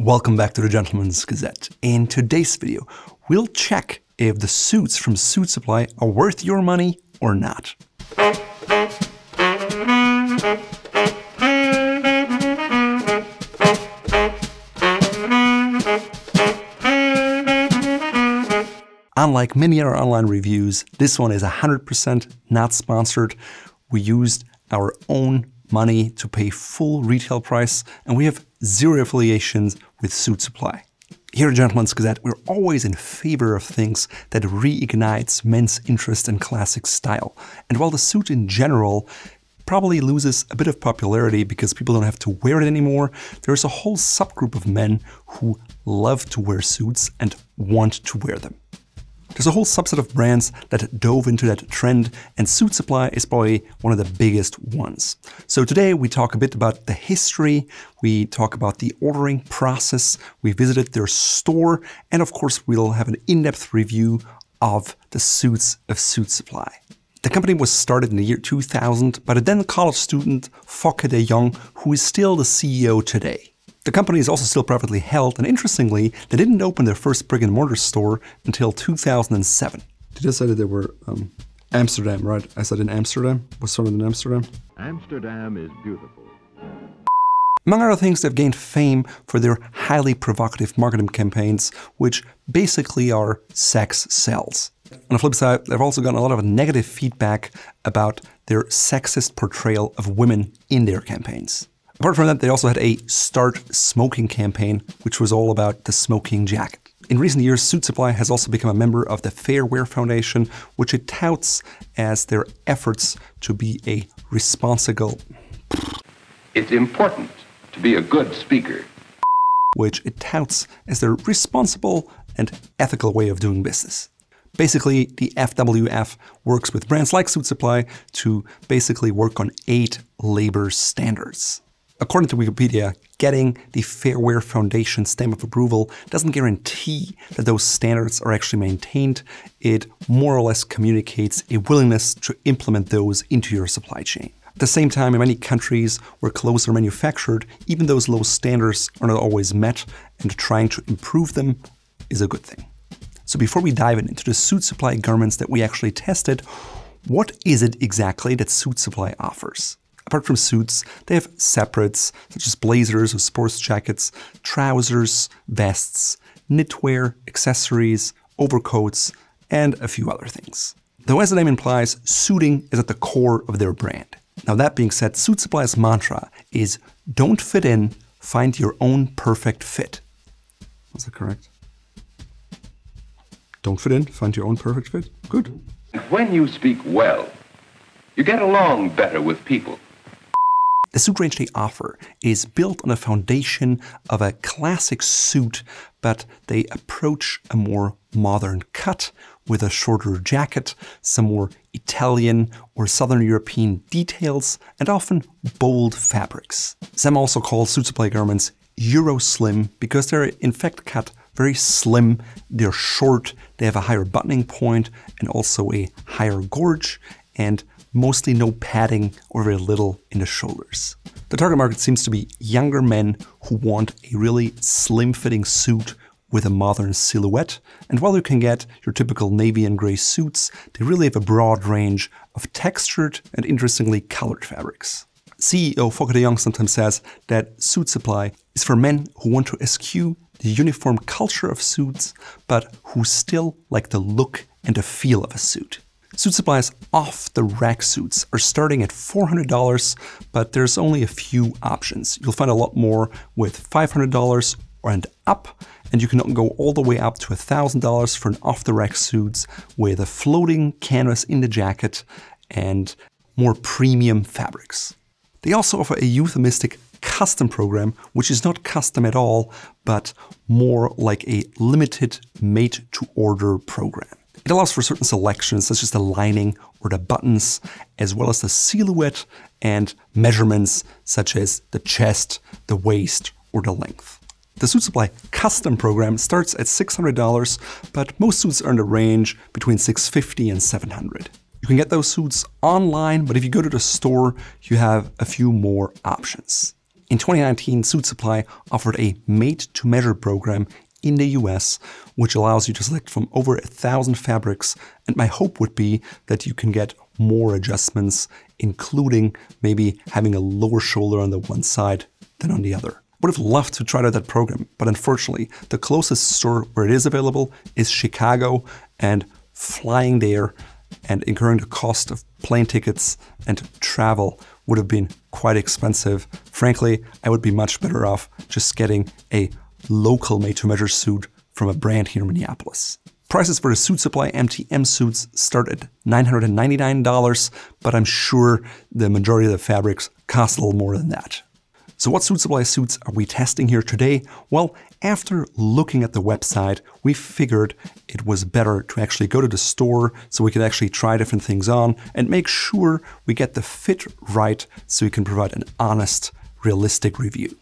Welcome back to the Gentleman's Gazette. In today's video, we'll check if the suits from Suit Supply are worth your money or not. Unlike many other online reviews, this one is 100% not sponsored. We used our own money to pay full retail price, and we have zero affiliations with Suit Supply. Here at Gentleman's Gazette, we're always in favor of things that reignites men's interest in classic style. And while the suit in general probably loses a bit of popularity because people don't have to wear it anymore, there's a whole subgroup of men who love to wear suits and want to wear them. There's a whole subset of brands that dove into that trend, and Suit Supply is probably one of the biggest ones. So today we talk a bit about the history, we talk about the ordering process, we visited their store, and of course we'll have an in-depth review of the suits of Suit Supply. The company was started in the year 2000 by the then college student Fokke de Jong, who is still the CEO today. The company is also still privately held, and interestingly, they didn't open their first brick and mortar store until 2007. Did I say that they were um, Amsterdam, right? I said in Amsterdam. Was started in Amsterdam. Amsterdam is beautiful. Among other things, they've gained fame for their highly provocative marketing campaigns, which basically are sex sells. On the flip side, they've also gotten a lot of negative feedback about their sexist portrayal of women in their campaigns. Apart from that, they also had a Start Smoking campaign, which was all about the smoking jacket. In recent years, Suit Supply has also become a member of the Fair Wear Foundation, which it touts as their efforts to be a responsible. It's important to be a good speaker. Which it touts as their responsible and ethical way of doing business. Basically, the FWF works with brands like Suit Supply to basically work on eight labor standards. According to Wikipedia, getting the Fair Wear Foundation stamp of approval doesn't guarantee that those standards are actually maintained. It more or less communicates a willingness to implement those into your supply chain. At the same time, in many countries where clothes are manufactured, even those low standards are not always met, and trying to improve them is a good thing. So before we dive into the suit supply garments that we actually tested, what is it exactly that Suit Supply offers? Apart from suits, they have separates such as blazers or sports jackets, trousers, vests, knitwear, accessories, overcoats, and a few other things. Though as the name implies, suiting is at the core of their brand. Now that being said, Suit Supply's mantra is don't fit in, find your own perfect fit. Was that correct? Don't fit in, find your own perfect fit? Good. When you speak well, you get along better with people. The suit range they offer is built on a foundation of a classic suit, but they approach a more modern cut with a shorter jacket, some more Italian or Southern European details, and often bold fabrics. Some also call suit supply garments Euro Slim because they're in fact cut very slim, they're short, they have a higher buttoning point and also a higher gorge, and mostly no padding or very little in the shoulders. The target market seems to be younger men who want a really slim fitting suit with a modern silhouette. And while you can get your typical navy and gray suits, they really have a broad range of textured and interestingly colored fabrics. CEO Fokke de Jong sometimes says that suit supply is for men who want to eschew the uniform culture of suits, but who still like the look and the feel of a suit. Suit Supply's off the rack suits are starting at $400, but there's only a few options. You'll find a lot more with $500 and up, and you can go all the way up to $1,000 for an off the rack suits with a floating canvas in the jacket and more premium fabrics. They also offer a euphemistic custom program, which is not custom at all, but more like a limited made to order program. It allows for certain selections, such as the lining or the buttons, as well as the silhouette and measurements, such as the chest, the waist, or the length. The Suit Supply custom program starts at $600, but most suits are in the range between 650 and 700. You can get those suits online, but if you go to the store, you have a few more options. In 2019, Suit Supply offered a made to measure program in the US, which allows you to select from over a thousand fabrics. And my hope would be that you can get more adjustments, including maybe having a lower shoulder on the one side than on the other. Would have loved to try out that program, but unfortunately, the closest store where it is available is Chicago, and flying there and incurring the cost of plane tickets and travel would have been quite expensive. Frankly, I would be much better off just getting a local made to measure suit from a brand here in Minneapolis. Prices for the Suit Supply MTM suits start at $999, but I'm sure the majority of the fabrics cost a little more than that. So what Suit Supply suits are we testing here today? Well, after looking at the website, we figured it was better to actually go to the store so we could actually try different things on and make sure we get the fit right so we can provide an honest, realistic review.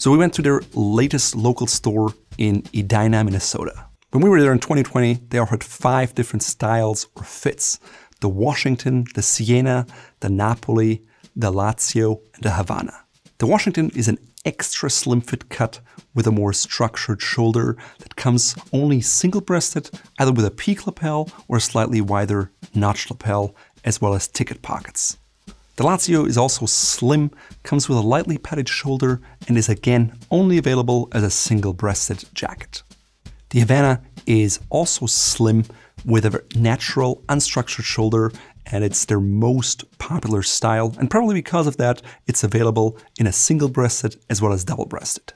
So we went to their latest local store in Edina, Minnesota. When we were there in 2020, they offered five different styles or fits. The Washington, the Sienna, the Napoli, the Lazio, and the Havana. The Washington is an extra slim fit cut with a more structured shoulder that comes only single-breasted, either with a peak lapel or a slightly wider notch lapel, as well as ticket pockets. The Lazio is also slim, comes with a lightly padded shoulder, and is again only available as a single breasted jacket. The Havana is also slim with a natural, unstructured shoulder, and it's their most popular style, and probably because of that, it's available in a single breasted as well as double breasted.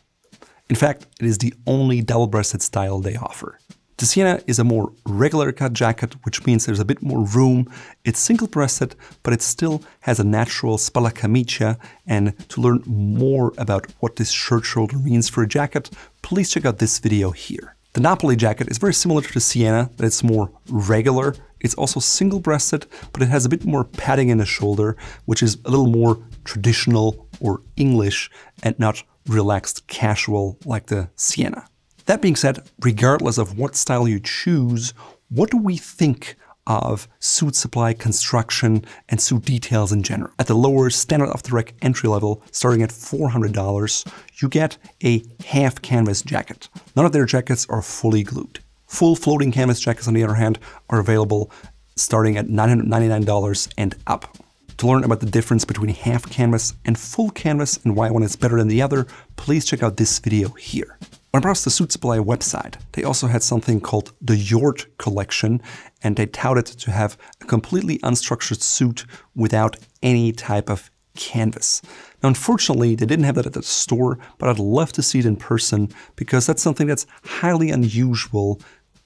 In fact, it is the only double breasted style they offer. The Sienna is a more regular cut jacket, which means there's a bit more room. It's single breasted, but it still has a natural spalla camicia. And to learn more about what this shirt shoulder means for a jacket, please check out this video here. The Napoli jacket is very similar to the Sienna, but it's more regular. It's also single breasted, but it has a bit more padding in the shoulder, which is a little more traditional or English and not relaxed casual like the Sienna. That being said, regardless of what style you choose, what do we think of suit supply construction and suit details in general? At the lower standard of the rack entry level, starting at $400, you get a half canvas jacket. None of their jackets are fully glued. Full floating canvas jackets, on the other hand, are available starting at $999 and up. To learn about the difference between half canvas and full canvas and why one is better than the other, please check out this video here. When I browsed the Suit Supply website, they also had something called the Jort collection, and they touted to have a completely unstructured suit without any type of canvas. Now, unfortunately, they didn't have that at the store, but I'd love to see it in person because that's something that's highly unusual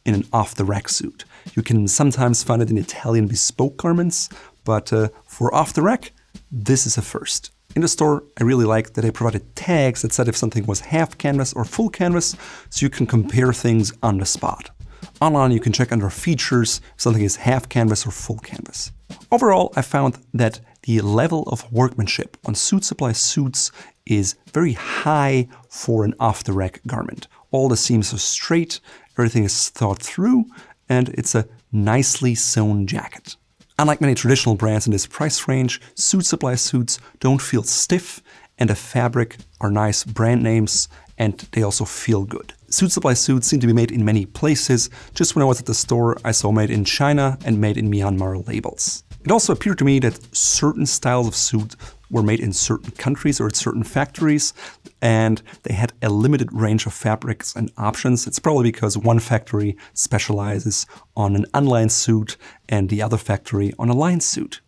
in an off-the-rack suit. You can sometimes find it in Italian bespoke garments, but uh, for off-the-rack, this is a first. In the store, I really like that they provided tags that said if something was half canvas or full canvas, so you can compare things on the spot. Online, you can check under features if something is half canvas or full canvas. Overall, I found that the level of workmanship on Suit Supply suits is very high for an off-the-rack garment. All the seams are straight, everything is thought through, and it's a nicely sewn jacket. Unlike many traditional brands in this price range, Suit Supply suits don't feel stiff and the fabric are nice brand names and they also feel good. Suit Supply suits seem to be made in many places. Just when I was at the store, I saw made in China and made in Myanmar labels. It also appeared to me that certain styles of suit were made in certain countries or at certain factories, and they had a limited range of fabrics and options. It's probably because one factory specializes on an unlined suit and the other factory on a lined suit,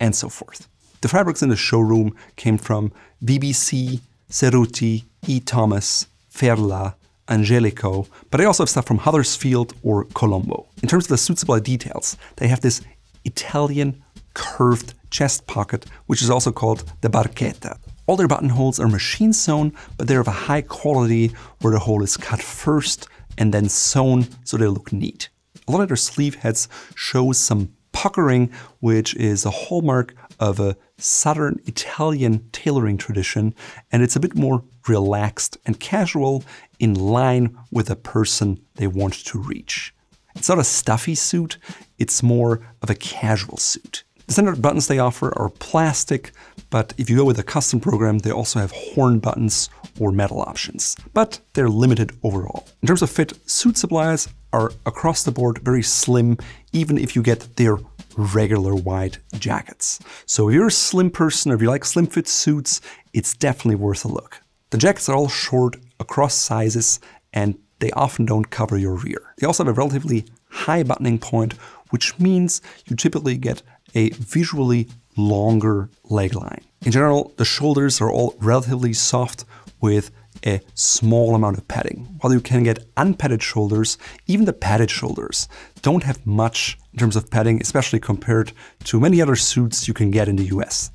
and so forth. The fabrics in the showroom came from VBC, Cerruti, E. Thomas, Ferla, Angelico, but they also have stuff from Huddersfield or Colombo. In terms of the suit supply details, they have this Italian curved chest pocket, which is also called the barchetta. All their buttonholes are machine sewn, but they're of a high quality where the hole is cut first and then sewn so they look neat. A lot of their sleeve heads show some puckering, which is a hallmark of a southern Italian tailoring tradition, and it's a bit more relaxed and casual in line with the person they want to reach. It's not a stuffy suit, it's more of a casual suit. The standard buttons they offer are plastic, but if you go with a custom program, they also have horn buttons or metal options, but they're limited overall. In terms of fit, Suitsupply's are across the board very slim, even if you get their regular white jackets. So if you're a slim person or if you like slim fit suits, it's definitely worth a look. The jackets are all short across sizes and they often don't cover your rear. They also have a relatively high buttoning point, which means you typically get a visually longer leg line. In general, the shoulders are all relatively soft with a small amount of padding. While you can get unpadded shoulders, even the padded shoulders don't have much in terms of padding, especially compared to many other suits you can get in the US.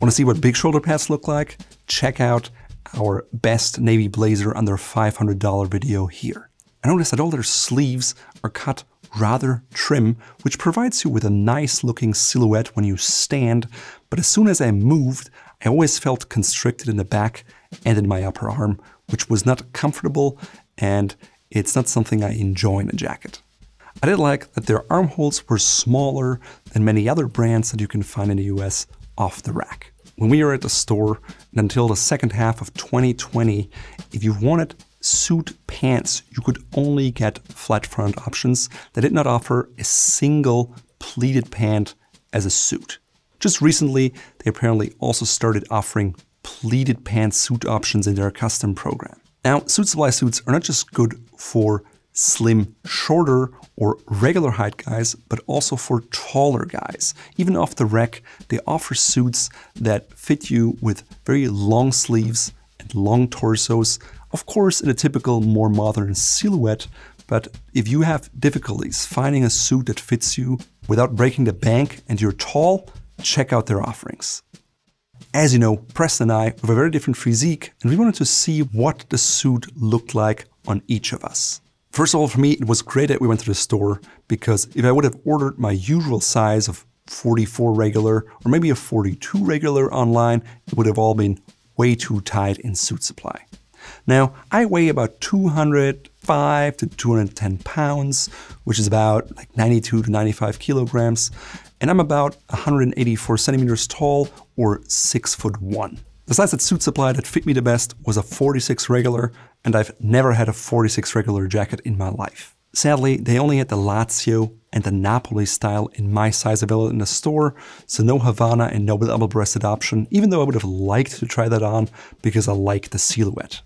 Want to see what big shoulder pads look like? Check out our best navy blazer under $500 video here. I noticed that all their sleeves are cut rather trim, which provides you with a nice looking silhouette when you stand, but as soon as I moved, I always felt constricted in the back and in my upper arm, which was not comfortable and it's not something I enjoy in a jacket. I did like that their armholes were smaller than many other brands that you can find in the US off the rack. When we were at the store and until the second half of 2020, if you wanted suit pants, you could only get flat front options that did not offer a single pleated pant as a suit. Just recently, they apparently also started offering pleated pants suit options in their custom program. Now, Suit Supply suits are not just good for slim, shorter, or regular height guys, but also for taller guys. Even off the rack, they offer suits that fit you with very long sleeves and long torsos of course, in a typical, more modern silhouette, but if you have difficulties finding a suit that fits you without breaking the bank and you're tall, check out their offerings. As you know, Preston and I have a very different physique, and we wanted to see what the suit looked like on each of us. First of all, for me, it was great that we went to the store because if I would have ordered my usual size of 44 regular or maybe a 42 regular online, it would have all been way too tight in Suitsupply. Now, I weigh about 205 to 210 pounds, which is about like 92 to 95 kilograms, and I'm about 184 centimeters tall or 6 foot 1. The size that Suitsupply that fit me the best was a 46 regular, and I've never had a 46 regular jacket in my life. Sadly, they only had the Lazio and the Napoli style in my size available in the store, so no Havana and no double-breasted option, even though I would have liked to try that on because I like the silhouette.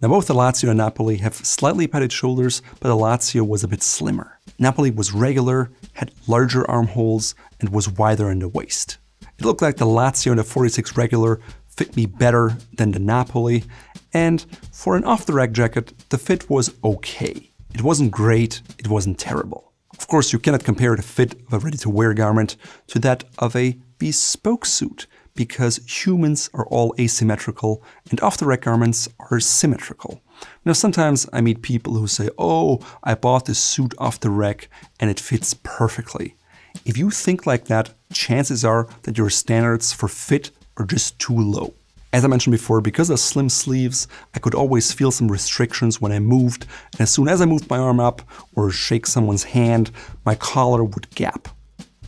Now both the Lazio and Napoli have slightly padded shoulders, but the Lazio was a bit slimmer. Napoli was regular, had larger armholes, and was wider in the waist. It looked like the Lazio and the 46 regular fit me better than the Napoli, and for an off-the-rack jacket, the fit was okay. It wasn't great, it wasn't terrible. Of course, you cannot compare the fit of a ready-to-wear garment to that of a bespoke suit, because humans are all asymmetrical and off-the-rack garments are symmetrical. Now sometimes I meet people who say, oh, I bought this suit off the rack and it fits perfectly. If you think like that, chances are that your standards for fit are just too low. As I mentioned before, because of slim sleeves, I could always feel some restrictions when I moved, and as soon as I moved my arm up or shake someone's hand, my collar would gap.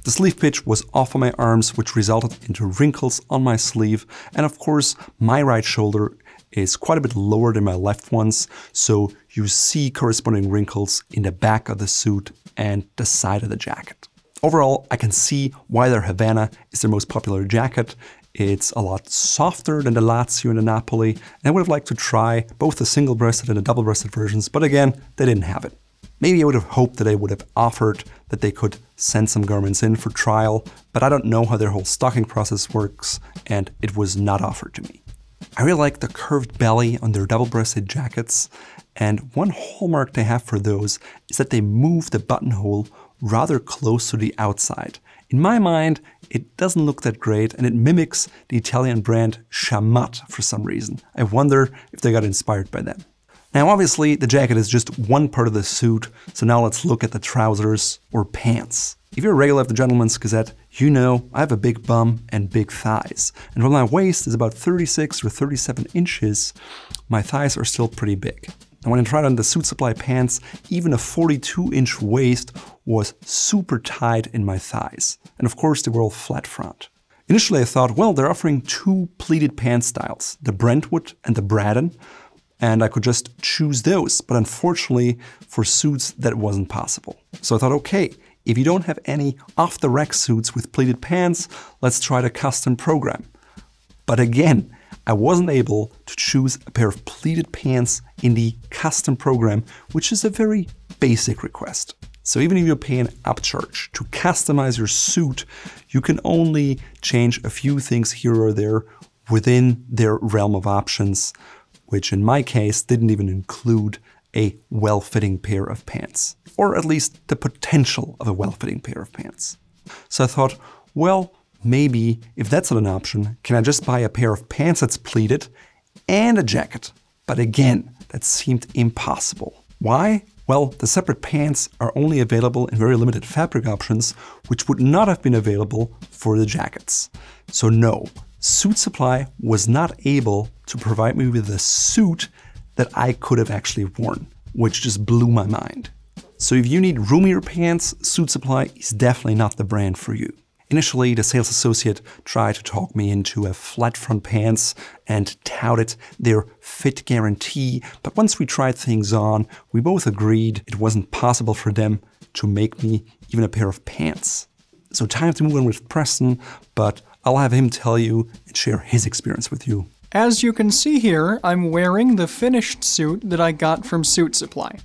The sleeve pitch was off on my arms, which resulted into wrinkles on my sleeve. And of course, my right shoulder is quite a bit lower than my left ones, so you see corresponding wrinkles in the back of the suit and the side of the jacket. Overall, I can see why their Havana is their most popular jacket. It's a lot softer than the Lazio and the Napoli, and I would have liked to try both the single-breasted and the double-breasted versions, but again, they didn't have it. Maybe I would have hoped that they would have offered that they could send some garments in for trial, but I don't know how their whole stocking process works, and it was not offered to me. I really like the curved belly on their double-breasted jackets, and one hallmark they have for those is that they move the buttonhole rather close to the outside. In my mind, it doesn't look that great, and it mimics the Italian brand Sciamat for some reason. I wonder if they got inspired by them. Now obviously the jacket is just one part of the suit, so now let's look at the trousers or pants. If you're a regular of the Gentleman's Gazette, you know I have a big bum and big thighs. And while my waist is about 36 or 37 inches, my thighs are still pretty big. And when I tried on the Suit Supply pants, even a 42 inch waist was super tight in my thighs. And of course, they were all flat front. Initially, I thought, well, they're offering two pleated pant styles, the Brentwood and the Braden, and I could just choose those. But unfortunately, for suits, that wasn't possible. So I thought, okay, if you don't have any off the rack suits with pleated pants, let's try the custom program. But again, I wasn't able to choose a pair of pleated pants in the custom program, which is a very basic request. So even if you're paying upcharge to customize your suit, you can only change a few things here or there within their realm of options, which in my case didn't even include a well-fitting pair of pants, or at least the potential of a well-fitting pair of pants. So I thought, well, maybe if that's not an option, can I just buy a pair of pants that's pleated and a jacket? But again, that seemed impossible. Why? Well, the separate pants are only available in very limited fabric options, which would not have been available for the jackets. So no, Suit Supply was not able to provide me with a suit that I could have actually worn, which just blew my mind. So if you need roomier pants, Suit Supply is definitely not the brand for you. Initially, the sales associate tried to talk me into a flat front pants and touted their fit guarantee, but once we tried things on, we both agreed it wasn't possible for them to make me even a pair of pants. So time to move on with Preston, but I'll have him tell you and share his experience with you. As you can see here, I'm wearing the finished suit that I got from Suit Supply.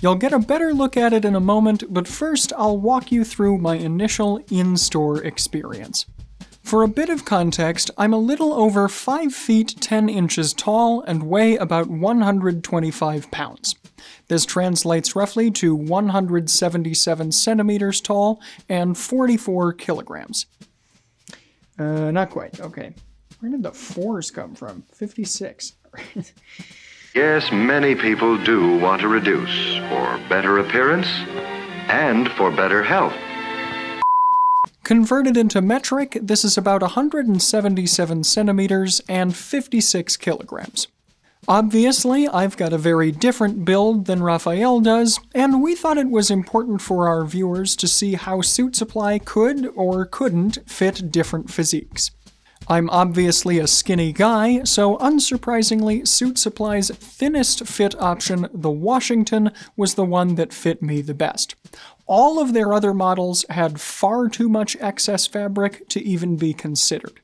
You'll get a better look at it in a moment, but first I'll walk you through my initial in-store experience. For a bit of context, I'm a little over 5 feet 10 inches tall and weigh about 125 pounds. This translates roughly to 177 centimeters tall and 44 kilograms. Uh, not quite, okay. Where did the fours come from? 56. Yes, many people do want to reduce for better appearance and for better health. Converted into metric, this is about 177 centimeters and 56 kilograms. Obviously, I've got a very different build than Raphael does, and we thought it was important for our viewers to see how Suit Supply could or couldn't fit different physiques. I'm obviously a skinny guy, so unsurprisingly, Suit Supply's thinnest fit option, the Washington, was the one that fit me the best. All of their other models had far too much excess fabric to even be considered.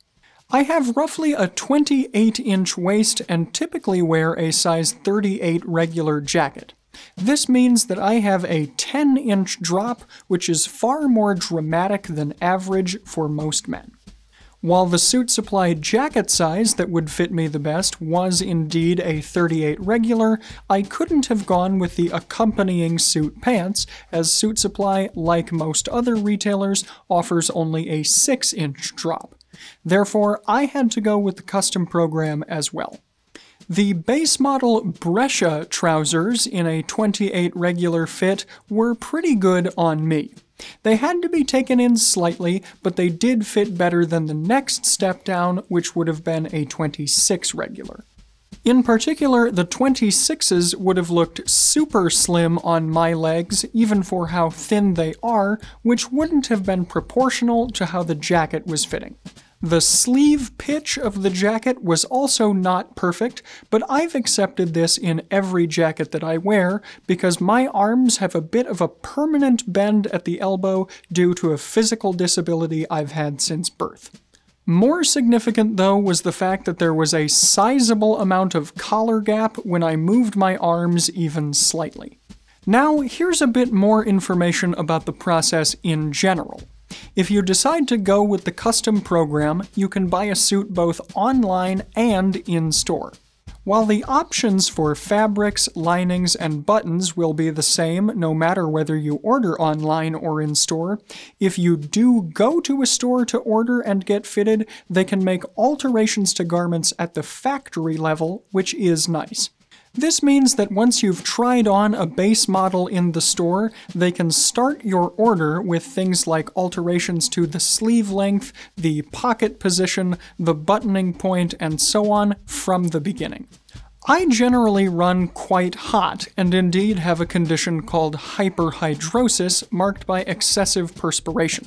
I have roughly a 28 inch waist and typically wear a size 38 regular jacket. This means that I have a 10 inch drop, which is far more dramatic than average for most men. While the suit supply jacket size that would fit me the best was indeed a 38 regular, I couldn't have gone with the accompanying suit pants, as Suit Supply, like most other retailers, offers only a 6 inch drop. Therefore, I had to go with the custom program as well. The base model Brescia trousers in a 28 regular fit were pretty good on me. They had to be taken in slightly, but they did fit better than the next step down, which would have been a 26 regular. In particular, the 26s would have looked super slim on my legs, even for how thin they are, which wouldn't have been proportional to how the jacket was fitting. The sleeve pitch of the jacket was also not perfect, but I've accepted this in every jacket that I wear because my arms have a bit of a permanent bend at the elbow due to a physical disability I've had since birth. More significant, though, was the fact that there was a sizable amount of collar gap when I moved my arms even slightly. Now, here's a bit more information about the process in general. If you decide to go with the custom program, you can buy a suit both online and in store. While the options for fabrics, linings, and buttons will be the same no matter whether you order online or in store, if you do go to a store to order and get fitted, they can make alterations to garments at the factory level, which is nice. This means that once you've tried on a base model in the store, they can start your order with things like alterations to the sleeve length, the pocket position, the buttoning point, and so on from the beginning. I generally run quite hot, and indeed have a condition called hyperhidrosis marked by excessive perspiration.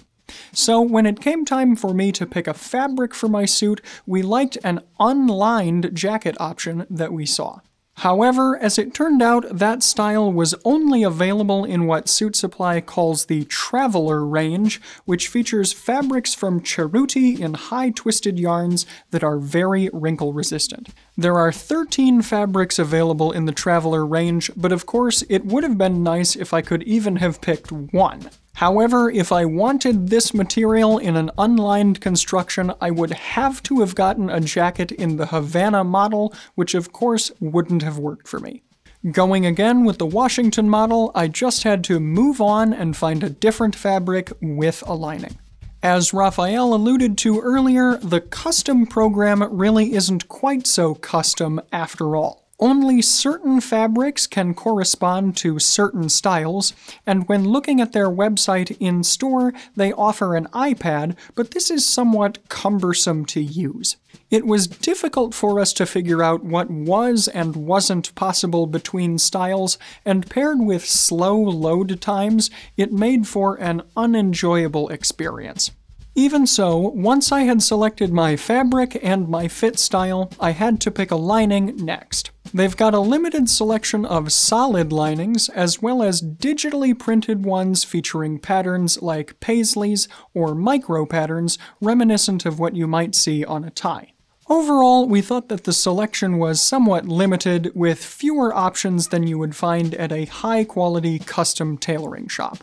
So, when it came time for me to pick a fabric for my suit, we liked an unlined jacket option that we saw. However, as it turned out, that style was only available in what Suit Supply calls the Traveler range, which features fabrics from Cerruti in high twisted yarns that are very wrinkle resistant. There are 13 fabrics available in the Traveler range, but of course, it would have been nice if I could even have picked one. However, if I wanted this material in an unlined construction, I would have to have gotten a jacket in the Havana model, which of course wouldn't have worked for me. Going again with the Washington model, I just had to move on and find a different fabric with a lining. As Raphael alluded to earlier, the custom program really isn't quite so custom after all. Only certain fabrics can correspond to certain styles, and when looking at their website in store, they offer an iPad, but this is somewhat cumbersome to use. It was difficult for us to figure out what was and wasn't possible between styles, and paired with slow load times, it made for an unenjoyable experience. Even so, once I had selected my fabric and my fit style, I had to pick a lining next. They've got a limited selection of solid linings as well as digitally printed ones featuring patterns like paisleys or micro patterns reminiscent of what you might see on a tie. Overall, we thought that the selection was somewhat limited, with fewer options than you would find at a high quality custom tailoring shop.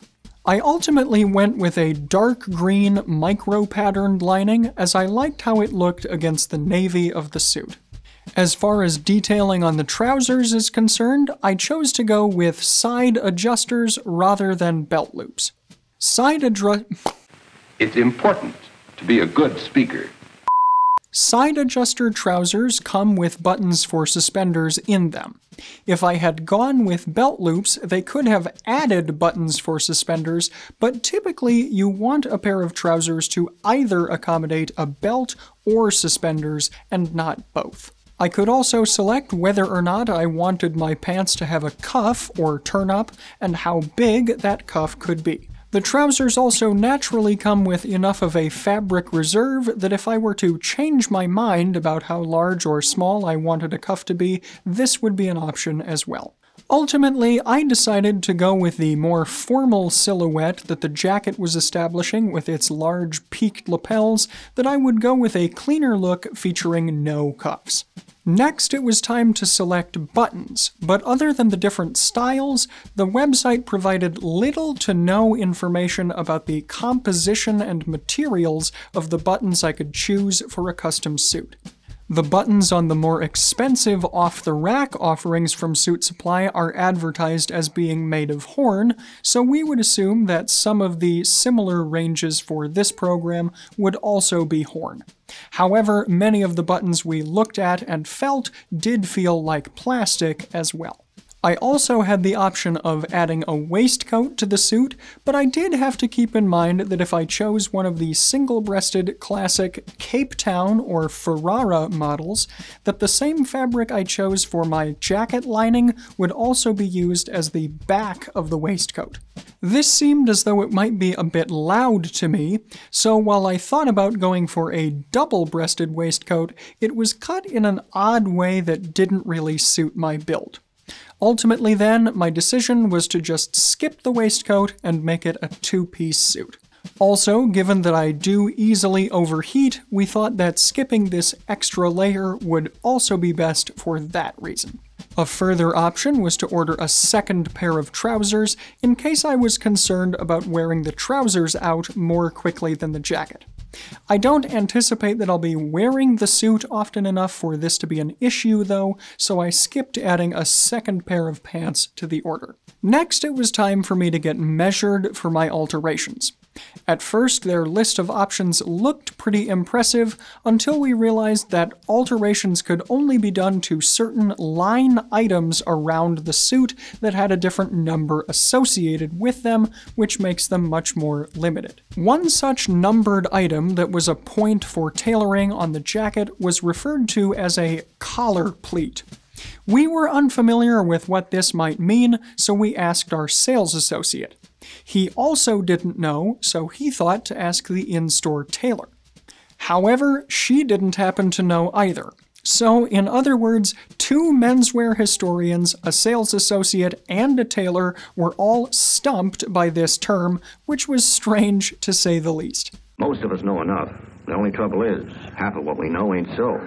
I ultimately went with a dark green micro patterned lining as I liked how it looked against the navy of the suit. As far as detailing on the trousers is concerned, I chose to go with side adjusters rather than belt loops. Side adjust. It's important to be a good speaker. Side adjuster trousers come with buttons for suspenders in them. If I had gone with belt loops, they could have added buttons for suspenders, but typically you want a pair of trousers to either accommodate a belt or suspenders and not both. I could also select whether or not I wanted my pants to have a cuff or turn up and how big that cuff could be. The trousers also naturally come with enough of a fabric reserve that if I were to change my mind about how large or small I wanted a cuff to be, this would be an option as well. Ultimately, I decided to go with the more formal silhouette that the jacket was establishing with its large peaked lapels, that I would go with a cleaner look featuring no cuffs. Next, it was time to select buttons, but other than the different styles, the website provided little to no information about the composition and materials of the buttons I could choose for a custom suit. The buttons on the more expensive off the rack offerings from Suit Supply are advertised as being made of horn, so we would assume that some of the similar ranges for this program would also be horn. However, many of the buttons we looked at and felt did feel like plastic as well. I also had the option of adding a waistcoat to the suit, but I did have to keep in mind that if I chose one of the single-breasted classic Cape Town or Ferrara models, that the same fabric I chose for my jacket lining would also be used as the back of the waistcoat. This seemed as though it might be a bit loud to me, so while I thought about going for a double-breasted waistcoat, it was cut in an odd way that didn't really suit my build. Ultimately, then, my decision was to just skip the waistcoat and make it a two piece suit. Also, given that I do easily overheat, we thought that skipping this extra layer would also be best for that reason. A further option was to order a second pair of trousers in case I was concerned about wearing the trousers out more quickly than the jacket. I don't anticipate that I'll be wearing the suit often enough for this to be an issue, though, so I skipped adding a second pair of pants to the order. Next, it was time for me to get measured for my alterations. At first, their list of options looked pretty impressive until we realized that alterations could only be done to certain line items around the suit that had a different number associated with them, which makes them much more limited. One such numbered item that was a point for tailoring on the jacket was referred to as a collar pleat. We were unfamiliar with what this might mean, so we asked our sales associate. He also didn't know, so he thought to ask the in store tailor. However, she didn't happen to know either. So, in other words, two menswear historians, a sales associate, and a tailor were all stumped by this term, which was strange to say the least. Most of us know enough. The only trouble is, half of what we know ain't so.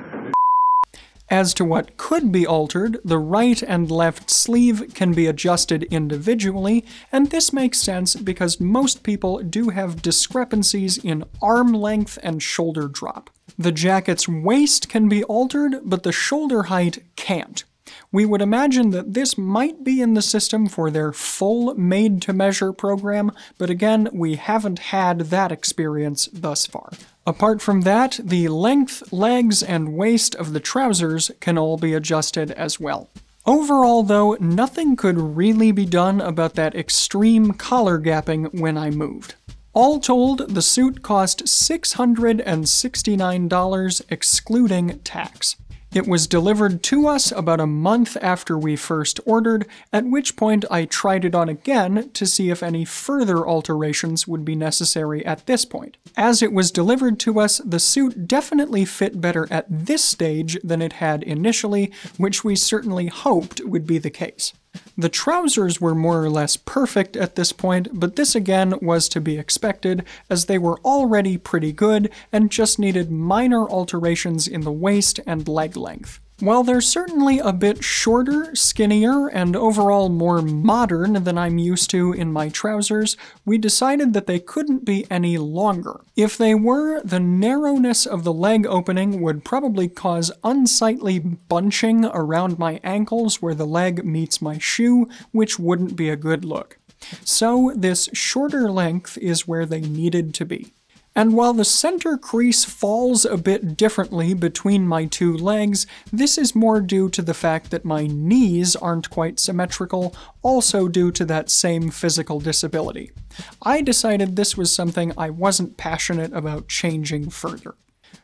As to what could be altered, the right and left sleeve can be adjusted individually, and this makes sense because most people do have discrepancies in arm length and shoulder drop. The jacket's waist can be altered, but the shoulder height can't. We would imagine that this might be in the system for their full made to measure program, but again, we haven't had that experience thus far. Apart from that, the length, legs, and waist of the trousers can all be adjusted as well. Overall, though, nothing could really be done about that extreme collar gapping when I moved. All told, the suit cost $669 excluding tax. It was delivered to us about a month after we first ordered, at which point I tried it on again to see if any further alterations would be necessary at this point. As it was delivered to us, the suit definitely fit better at this stage than it had initially, which we certainly hoped would be the case. The trousers were more or less perfect at this point, but this again was to be expected, as they were already pretty good and just needed minor alterations in the waist and leg length. While they're certainly a bit shorter, skinnier, and overall more modern than I'm used to in my trousers, we decided that they couldn't be any longer. If they were, the narrowness of the leg opening would probably cause unsightly bunching around my ankles where the leg meets my shoe, which wouldn't be a good look. So, this shorter length is where they needed to be. And while the center crease falls a bit differently between my two legs, this is more due to the fact that my knees aren't quite symmetrical, also due to that same physical disability. I decided this was something I wasn't passionate about changing further.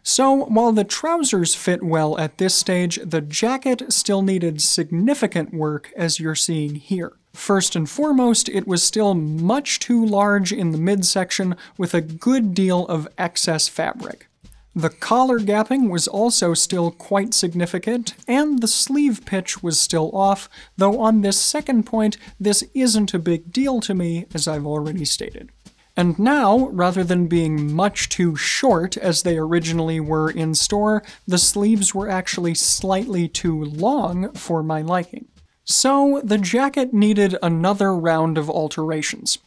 So, while the trousers fit well at this stage, the jacket still needed significant work as you're seeing here. First and foremost, it was still much too large in the midsection with a good deal of excess fabric. The collar gapping was also still quite significant, and the sleeve pitch was still off, though on this second point, this isn't a big deal to me, as I've already stated. And now, rather than being much too short as they originally were in store, the sleeves were actually slightly too long for my liking. So the jacket needed another round of alterations.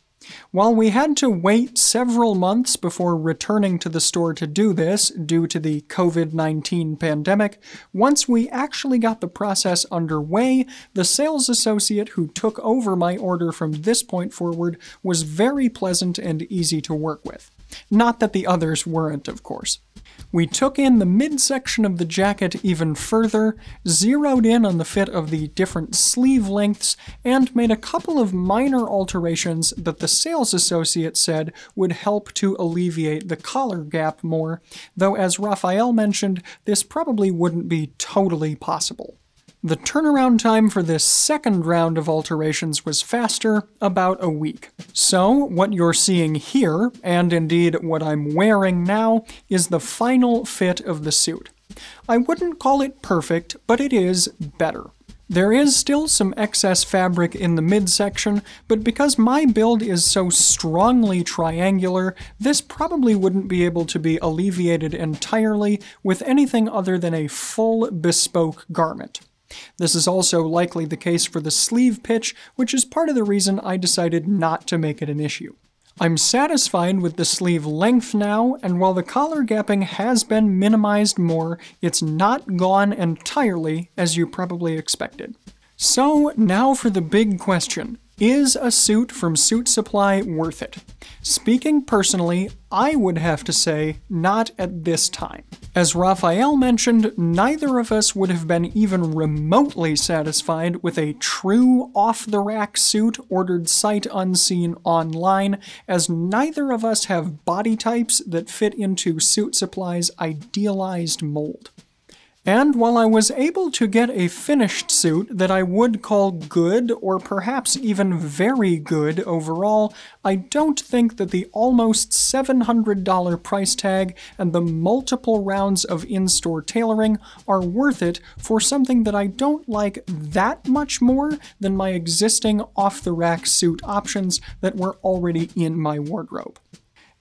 While we had to wait several months before returning to the store to do this due to the COVID 19 pandemic, once we actually got the process underway, the sales associate who took over my order from this point forward was very pleasant and easy to work with. Not that the others weren't, of course. We took in the midsection of the jacket even further, zeroed in on the fit of the different sleeve lengths, and made a couple of minor alterations that the sales associate said would help to alleviate the collar gap more, though as Raphael mentioned, this probably wouldn't be totally possible. The turnaround time for this second round of alterations was faster, about a week. So, what you're seeing here, and indeed what I'm wearing now, is the final fit of the suit. I wouldn't call it perfect, but it is better. There is still some excess fabric in the midsection, but because my build is so strongly triangular, this probably wouldn't be able to be alleviated entirely with anything other than a full bespoke garment. This is also likely the case for the sleeve pitch, which is part of the reason I decided not to make it an issue. I'm satisfied with the sleeve length now, and while the collar gapping has been minimized more, it's not gone entirely as you probably expected. So now for the big question. Is a suit from Suit Supply worth it? Speaking personally, I would have to say not at this time. As Raphael mentioned, neither of us would have been even remotely satisfied with a true off the rack suit ordered sight unseen online, as neither of us have body types that fit into Suit Supply's idealized mold. And while I was able to get a finished suit that I would call good or perhaps even very good overall, I don't think that the almost $700 price tag and the multiple rounds of in-store tailoring are worth it for something that I don't like that much more than my existing off-the-rack suit options that were already in my wardrobe.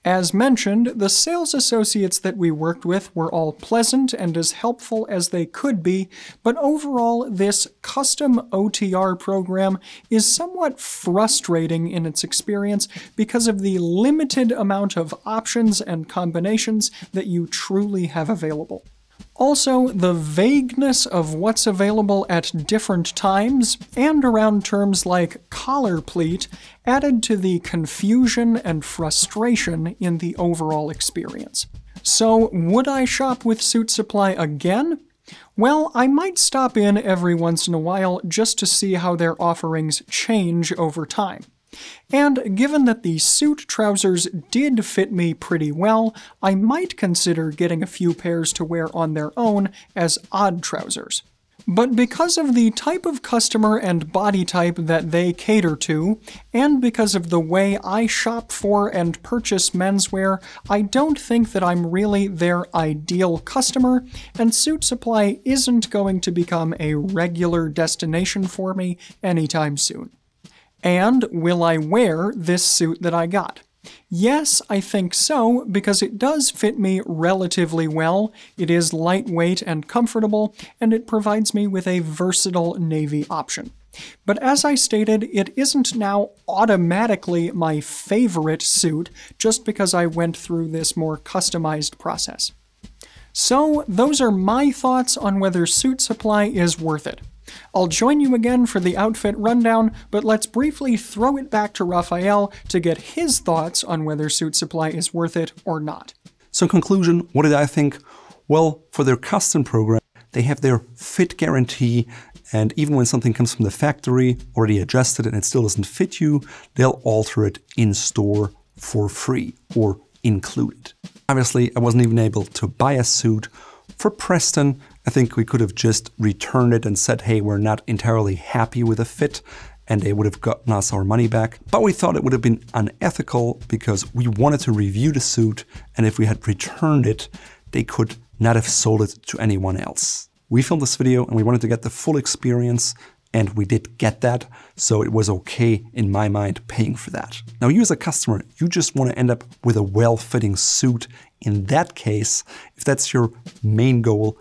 As mentioned, the sales associates that we worked with were all pleasant and as helpful as they could be, but overall, this custom OTR program is somewhat frustrating in its experience because of the limited amount of options and combinations that you truly have available. Also, the vagueness of what's available at different times, and around terms like collar pleat, added to the confusion and frustration in the overall experience. So, would I shop with Suitsupply again? Well, I might stop in every once in a while just to see how their offerings change over time. And given that the suit trousers did fit me pretty well, I might consider getting a few pairs to wear on their own as odd trousers. But because of the type of customer and body type that they cater to, and because of the way I shop for and purchase menswear, I don't think that I'm really their ideal customer, and Suitsupply isn't going to become a regular destination for me anytime soon. And will I wear this suit that I got? Yes, I think so, because it does fit me relatively well, it is lightweight and comfortable, and it provides me with a versatile navy option. But as I stated, it isn't now automatically my favorite suit just because I went through this more customized process. So, those are my thoughts on whether Suitsupply is worth it. I'll join you again for the outfit rundown, but let's briefly throw it back to Raphael to get his thoughts on whether Suitsupply is worth it or not. So, conclusion, what did I think? Well, for their custom program, they have their fit guarantee, and even when something comes from the factory, already adjusted, and it still doesn't fit you, they'll alter it in store for free or included. Obviously, I wasn't even able to buy a suit. For Preston, I think we could have just returned it and said, hey, we're not entirely happy with the fit, and they would have gotten us our money back. But we thought it would have been unethical because we wanted to review the suit, and if we had returned it, they could not have sold it to anyone else. We filmed this video and we wanted to get the full experience, and we did get that, so it was okay in my mind paying for that. Now, you as a customer, you just want to end up with a well fitting suit. In that case, if that's your main goal,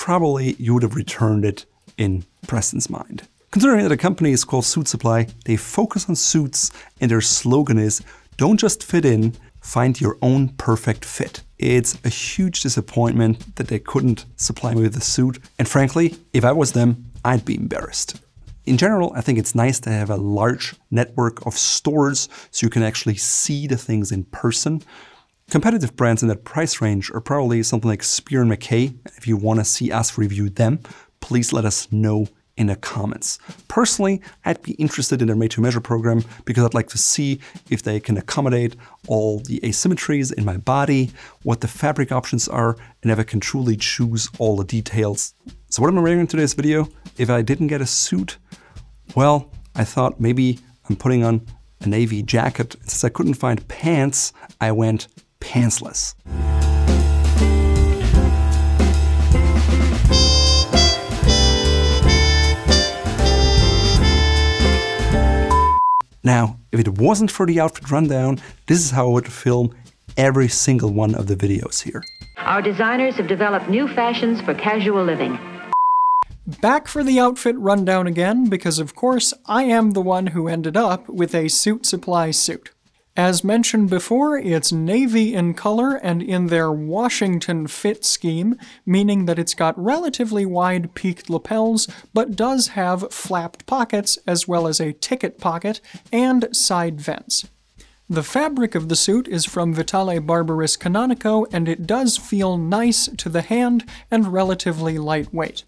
probably you would have returned it in Preston's mind. Considering that a company is called Suitsupply, they focus on suits and their slogan is don't just fit in, find your own perfect fit. It's a huge disappointment that they couldn't supply me with a suit, and frankly, if I was them, I'd be embarrassed. In general, I think it's nice to have a large network of stores so you can actually see the things in person. Competitive brands in that price range are probably something like Spier and Mackay. If you want to see us review them, please let us know in the comments. Personally, I'd be interested in their made to measure program because I'd like to see if they can accommodate all the asymmetries in my body, what the fabric options are, and if I can truly choose all the details. So what am I wearing in today's video? If I didn't get a suit, well, I thought maybe I'm putting on a navy jacket. Since I couldn't find pants, I went pantsless. Now, if it wasn't for the outfit rundown, this is how I would film every single one of the videos here. Our designers have developed new fashions for casual living. Back for the outfit rundown again, because of course I am the one who ended up with a Suitsupply suit. As mentioned before, it's navy in color and in their Washington fit scheme, meaning that it's got relatively wide peaked lapels, but does have flapped pockets as well as a ticket pocket and side vents. The fabric of the suit is from Vitale Barberis Canonico, and it does feel nice to the hand and relatively lightweight.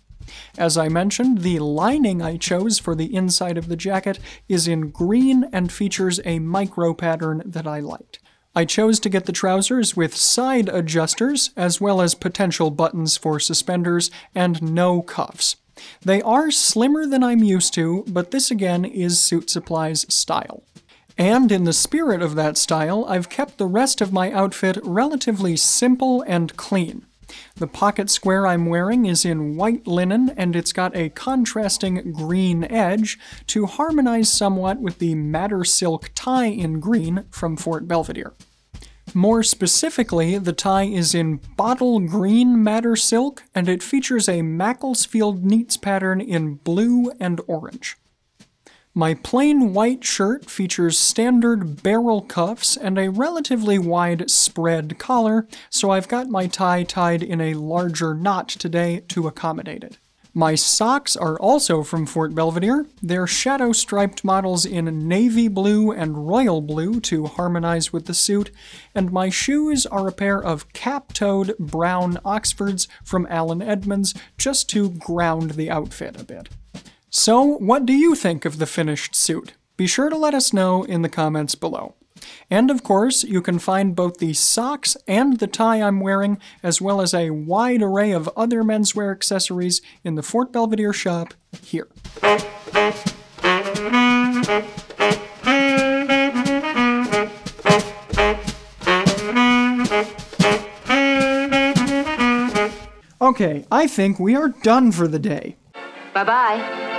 As I mentioned, the lining I chose for the inside of the jacket is in green and features a micro pattern that I liked. I chose to get the trousers with side adjusters, as well as potential buttons for suspenders, and no cuffs. They are slimmer than I'm used to, but this again is Suitsupply's style. And in the spirit of that style, I've kept the rest of my outfit relatively simple and clean. The pocket square I'm wearing is in white linen and it's got a contrasting green edge to harmonize somewhat with the madder silk tie in green from Fort Belvedere. More specifically, the tie is in bottle green madder silk and it features a Macclesfield Neats pattern in blue and orange. My plain white shirt features standard barrel cuffs and a relatively wide spread collar, so I've got my tie tied in a larger knot today to accommodate it. My socks are also from Fort Belvedere. They're shadow striped models in navy blue and royal blue to harmonize with the suit, and my shoes are a pair of cap toed brown Oxfords from Allen Edmonds just to ground the outfit a bit. So, what do you think of the finished suit? Be sure to let us know in the comments below. And of course, you can find both the socks and the tie I'm wearing, as well as a wide array of other menswear accessories in the Fort Belvedere shop here. Okay, I think we are done for the day. Bye bye.